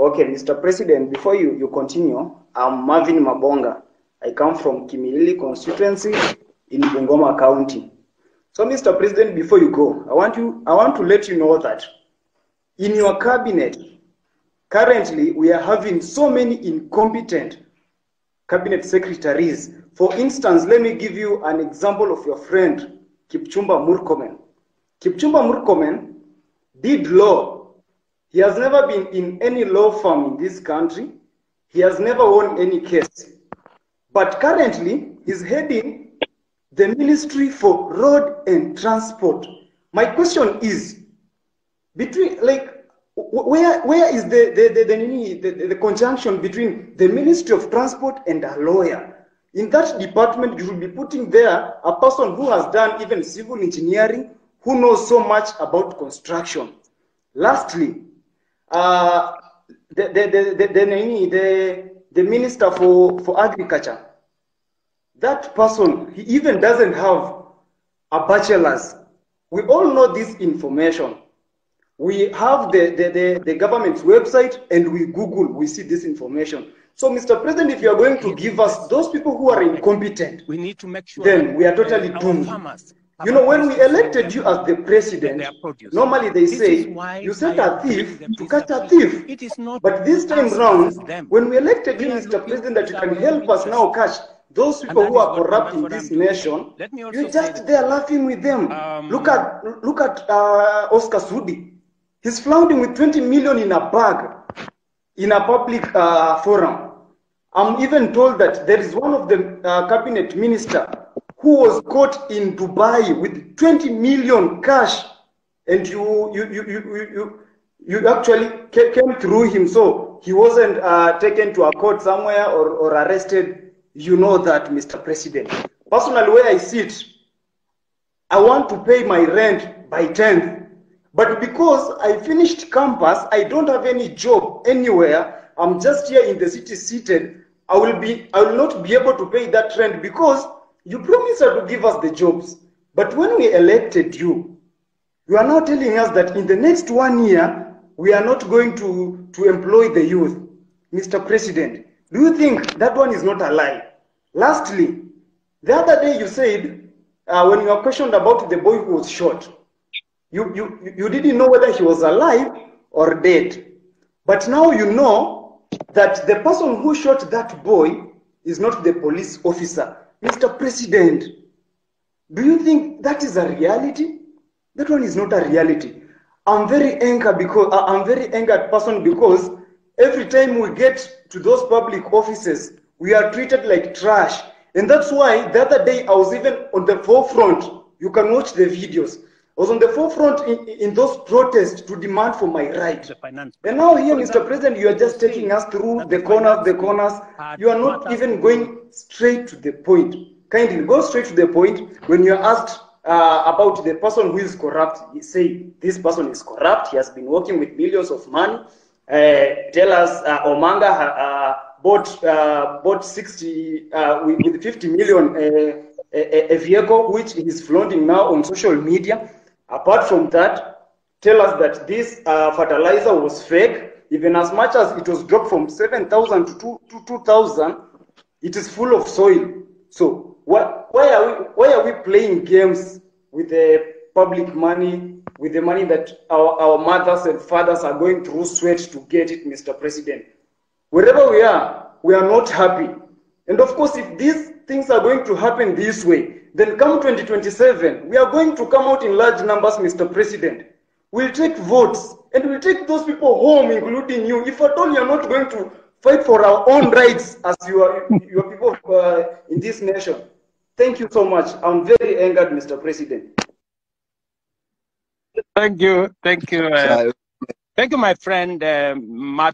Okay, Mr. President, before you, you continue, I'm Marvin Mabonga. I come from Kimilili constituency in Bungoma County. So, Mr. President, before you go, I want you I want to let you know that in your cabinet, currently we are having so many incompetent cabinet secretaries. For instance, let me give you an example of your friend Kipchumba Murkomen. Kipchumba Murkomen did law. He has never been in any law firm in this country. He has never won any case. But currently, he's heading the Ministry for Road and Transport. My question is, between like where where is the the the, the, the, the, conjunction between the Ministry of Transport and a lawyer? In that department, you should be putting there a person who has done even civil engineering, who knows so much about construction. Lastly, uh, the, the, the, the, the, Minister for, for Agriculture, that person, he even doesn't have a bachelor's. We all know this information. We have the, the, the, the government's website and we Google, we see this information. So, Mr. President, if you are going to give us those people who are incompetent, We need to make sure then we are uh, totally doomed. farmers You know, when we place to sell elected you as the president, normally they say you set a thief to catch a thief. It is not But this time round, when we elected you, Mr. President, that you can help us now catch those people who are corrupt in this nation, Let me also you're just there laughing with them. Um, look at look at uh, Oscar Sudi. He's flaunting with 20 million in a bag in a public uh, forum. I'm even told that there is one of the uh, cabinet minister who was caught in Dubai with 20 million cash, and you you you you you, you, actually came through him, so he wasn't uh, taken to a court somewhere or, or arrested. You know that, Mr. President. Personally, where I sit, I want to pay my rent by 10th. But because I finished campus, I don't have any job anywhere. I'm just here in the city seated. I will be I will not be able to pay that rent because you promised to give us the jobs. But when we elected you, you are now telling us that in the next one year, we are not going to, to employ the youth. Mr. President, do you think that one is not a lie? Lastly, the other day you said, uh, when you were questioned about the boy who was shot, you, you, you didn't know whether he was alive or dead. But now you know that the person who shot that boy is not the police officer. Mr. President, do you think that is a reality? That one is not a reality. I'm very angry because uh, I'm very angered person because every time we get to those public offices, we are treated like trash. And that's why the other day I was even on the forefront. You can watch the videos. Was on the forefront in, in those protests to demand for my right. And now here, Mr. President, you are just taking us through the corners, the corners. You are not even going straight to the point. Kindly go straight to the point. When you are asked uh, about the person who is corrupt, you say this person is corrupt. He has been working with millions of money. Uh, tell us, uh, Omanga uh, bought uh, bought 60 uh, with, with 50 million uh, a, a vehicle which is flaunting now on social media. Apart from that, tell us that this uh, fertilizer was fake, even as much as it was dropped from 7,000 to 2 to 2,000, it is full of soil. So why, why are we why are we playing games with the public money, with the money that our, our mothers and fathers are going through sweat to get it, Mr. President? Wherever we are, we are not happy. And of course, if these things are going to happen this way, then come 2027, we are going to come out in large numbers, Mr. President. We'll take votes and we'll take those people home, including you. If at all you're not going to fight for our own rights as you are, your people uh, in this nation. Thank you so much. I'm very angered, Mr. President. Thank you. Thank you. Uh, thank you, my friend, uh, Matt